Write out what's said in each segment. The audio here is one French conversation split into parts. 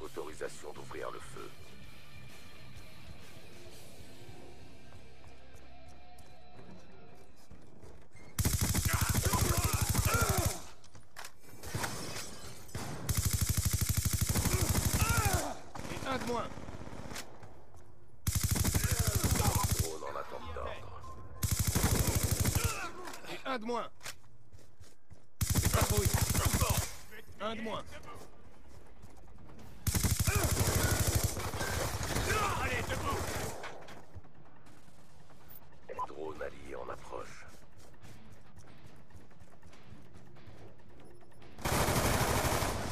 Autorisation d'ouvrir le feu. Et un de moins un de moins Patrouille Un de moins Allez, debout Drone allié en approche.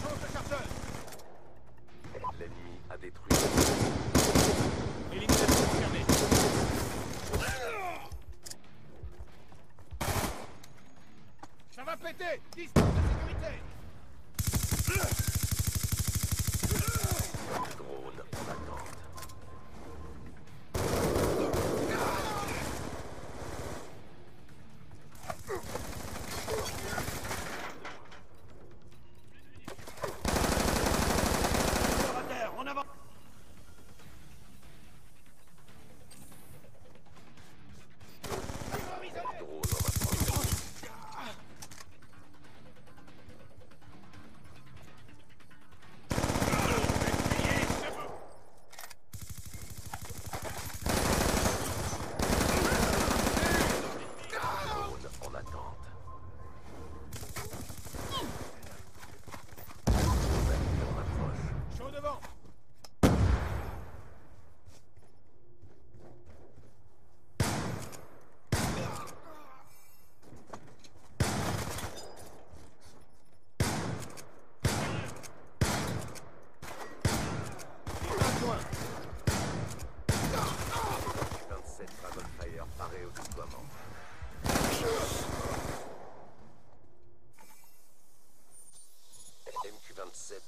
Change de chargeur L'ennemi a détruit. Ça va péter. Distance de sécurité. Drone en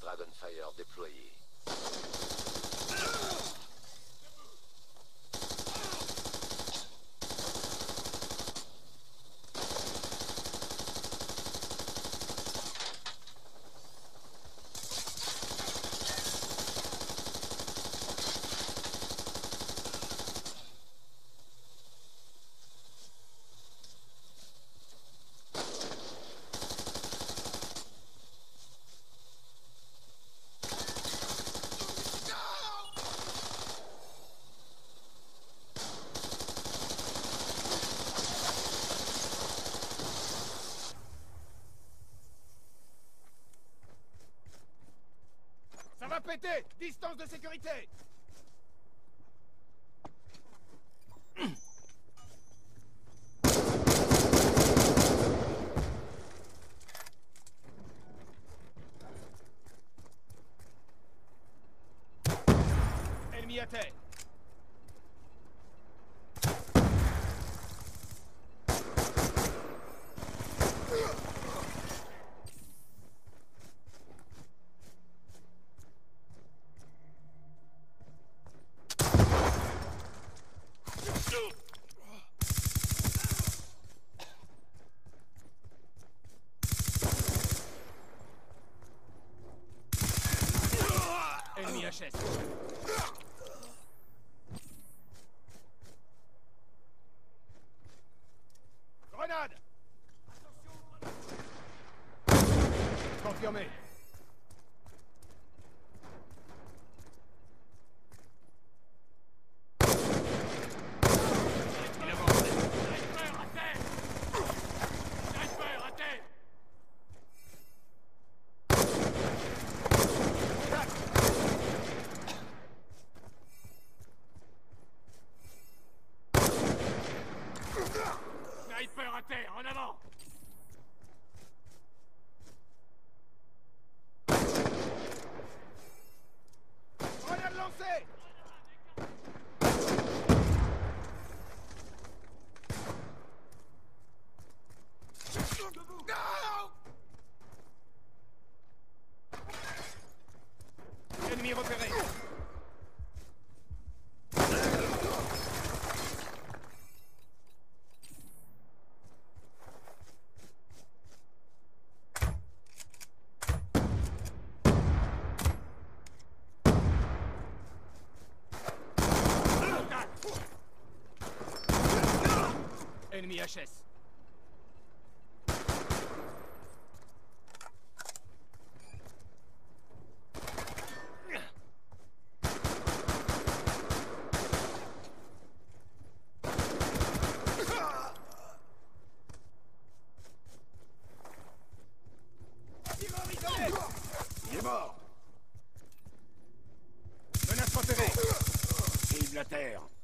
Dragonfire déployé. Va Distance de sécurité. Ennemi à terre Ennemi HS Grenade. Confirmé Il avance Sniper à terre Sniper à terre Sniper à terre, en avant IHS. Il est mort. Menace Vive la Terre.